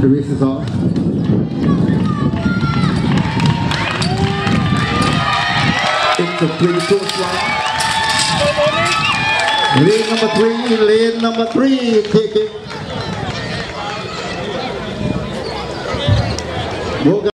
The race is off. It's a pretty close one. Lane number three, lane number three, taking. Morgan